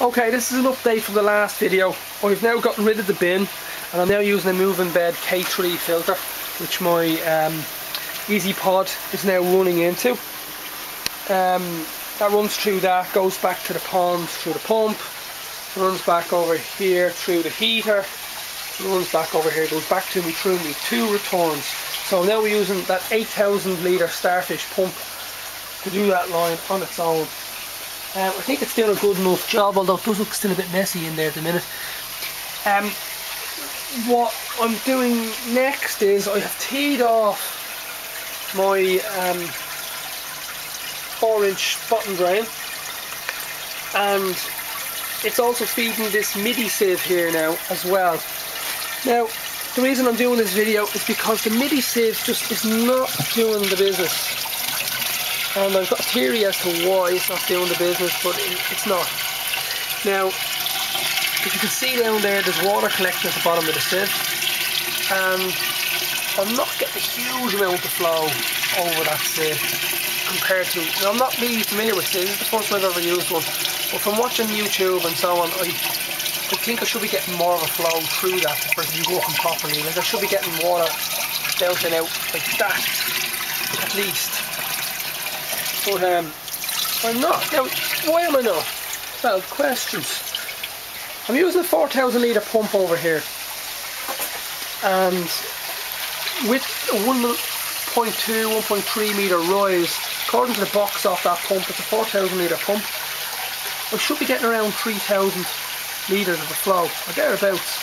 Okay, this is an update from the last video. I've now gotten rid of the bin and I'm now using a moving bed K3 filter which my um, EazyPod is now running into. Um, that runs through that, goes back to the pond through the pump, runs back over here through the heater, runs back over here, goes back to me through me, two returns. So now we're using that 8000 litre starfish pump to do that line on its own. Um, I think it's doing a good enough job, although it does look still a bit messy in there at the minute. Um, what I'm doing next is I have teed off my um, 4 inch bottom drain and it's also feeding this MIDI sieve here now as well. Now the reason I'm doing this video is because the MIDI sieve just is not doing the business and I've got a theory as to why it's not doing the business but it's not. Now if you can see down there there's water collecting at the bottom of the sieve and I'm not getting a huge amount of flow over that sieve compared to, I'm not really familiar with sieves, is the first time I've ever used one but from watching YouTube and so on I I think I should be getting more of a flow through that for it to be working properly. Like I should be getting water bouncing out like that at least. But um, I'm not. Now, why am I not? Well, questions. I'm using a 4,000 litre pump over here. And with a 1.2, 1.3 metre rise, according to the box off that pump, it's a 4,000 litre pump. I should be getting around 3,000 litres of the flow, or thereabouts,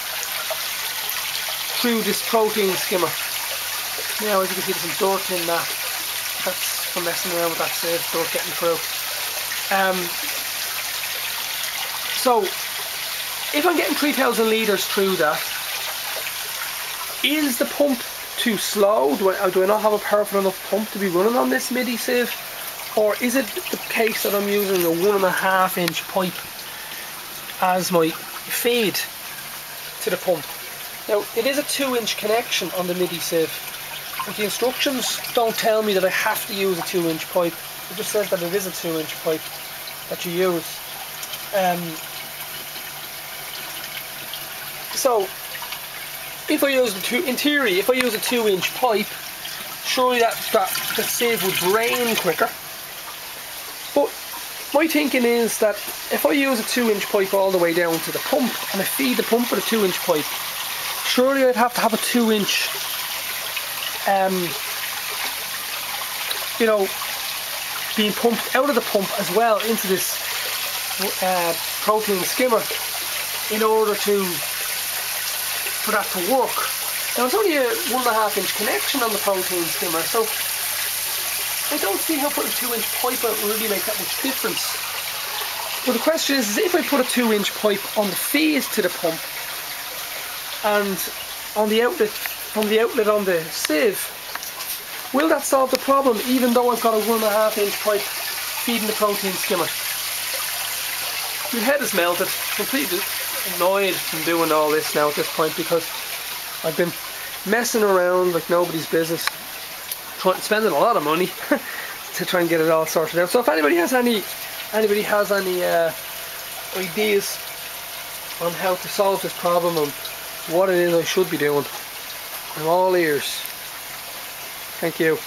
through this protein skimmer. Now, as you can see, there's some dirt in that. That's for messing around with that save stuff getting through. Um, so, if I'm getting 3000 litres through that, is the pump too slow? Do I, do I not have a powerful enough pump to be running on this MIDI sieve? Or is it the case that I'm using a one and a half inch pipe as my feed to the pump? Now, it is a two inch connection on the MIDI sieve but the instructions don't tell me that I have to use a 2 inch pipe. It just says that it is a 2 inch pipe that you use. Um, so, if I use the two, in theory, if I use a 2 inch pipe, surely that, that, the sieve would drain quicker. But my thinking is that if I use a 2 inch pipe all the way down to the pump and I feed the pump with a 2 inch pipe, surely I'd have to have a 2 inch um, you know, being pumped out of the pump as well into this uh, protein skimmer in order to for that to work. Now it's only a one and a half inch connection on the protein skimmer, so I don't see how putting a two inch pipe out really make that much difference. But the question is, is if I put a two inch pipe on the feed to the pump and on the outlet from the outlet on the sieve. Will that solve the problem even though I've got a one and a half inch pipe feeding the protein skimmer? My head is melted, completely annoyed from doing all this now at this point because I've been messing around like nobody's business, trying, spending a lot of money to try and get it all sorted out. So if anybody has any, anybody has any uh, ideas on how to solve this problem and what it is I should be doing, I'm all ears. Thank you.